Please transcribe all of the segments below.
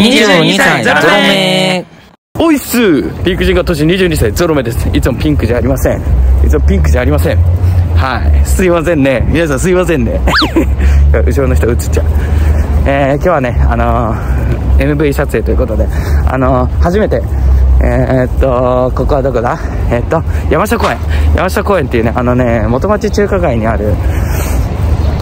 22歳ゾロ目。おいっすピンク人が年22歳ゾロ目です。いつもピンクじゃありません。いつもピンクじゃありません。はい。すいませんね。皆さんすいませんね。後ろの人映っちゃう。えー、今日はねあのー、MV 撮影ということであのー、初めてえー、っとここはどこだ？えー、っと山下公園。山下公園っていうねあのね元町中華街にある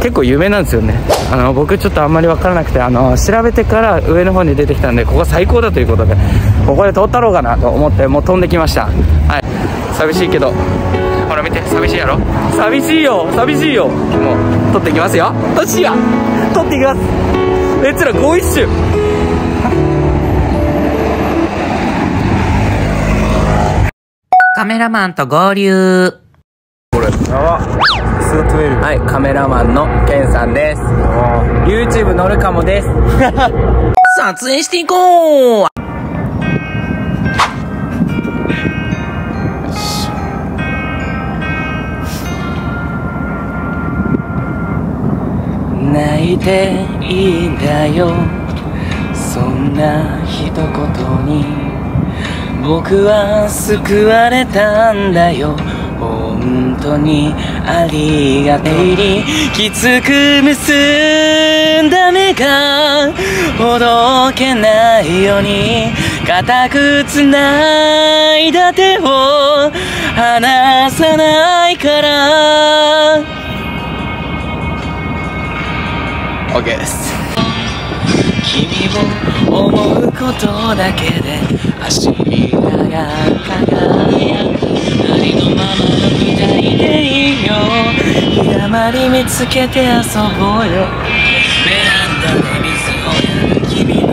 結構有名なんですよね。あの僕ちょっとあんまり分からなくてあの調べてから上の方に出てきたんでここ最高だということでここで通ったろうかなと思ってもう飛んできました。はい。寂しいけど。ほら見て寂しいやろ？寂しいよ。寂しいよ。もう撮っていきますよ。どっしや撮っていきます。えつらゴーイッシュカメラマンと合流。これはいカメラマンのケンさんです。YouTube 乗るかもです。撮影していこう。泣いていいんだよ。そんな一言に僕は救われたんだよ本当にありがていきつく結んだ目がほどけないように固く繋いだ手を離さないから。OK です。君を思うことだけで足裏が輝く日だまり見つけて遊ぼうよ。ベランダで水をやる君の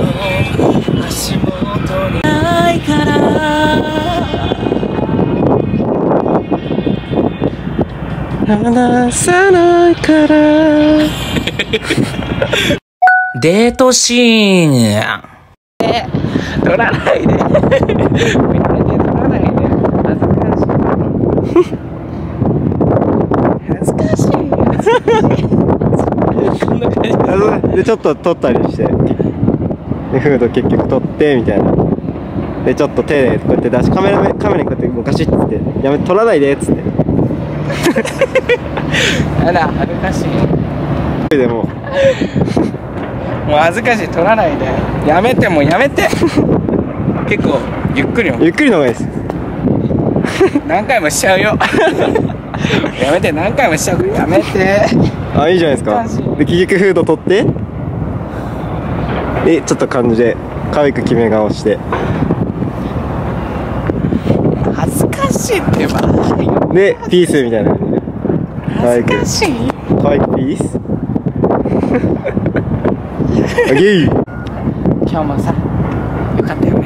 足元に。ないから。離さないから。デートシーン。撮らないで見ないで撮らないで恥ずかしい恥ずかしいこんな感じでちょっと撮ったりして。でフード結局撮ってみたいな。でちょっと手でこうやって出しカメラカメラにこうやってガシッつって「やめ撮らないで」っつって。あら恥ずかしい。でも。もう恥ずかしい。撮らないで。やめてもうやめて。結構ゆっくりよ。ゆっくりの方がいいです。何回もしちゃうよやめて何回もしちゃうやめて。あいいじゃないですか。で結局フード撮って。でちょっと感じで可愛く決め顔して。恥ずかしいってば。でピースみたいな。恥ずかしい。可愛くピース。あゲイ。今日もさよかったよね。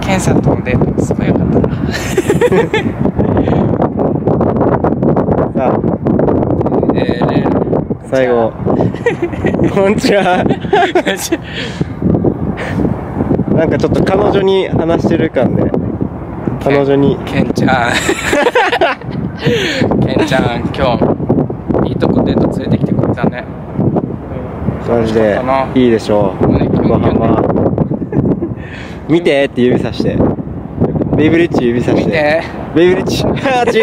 ケンさんとのデートすごいよかったなさあえーね最後。こんにちは。なんかちょっと彼女に話してる感で。彼女に。ケンちゃん。ケンちゃん 今日いいとこデート連れてきてくれたね。感じでいいでしょう。ね横浜 見てって指さして。ベイブリッジ指さして。見て。ベイブリッジ。あっち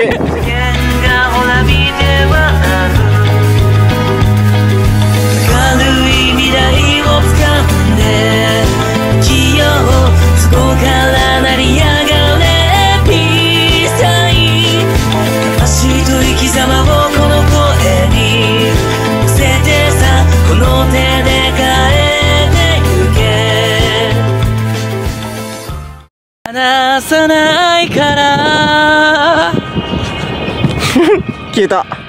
未来を掴んで生きようそこから成り上がれピースタイム魂と生き様をこの声に乗せてさこの手で変えてゆけ。離さないから。消えた。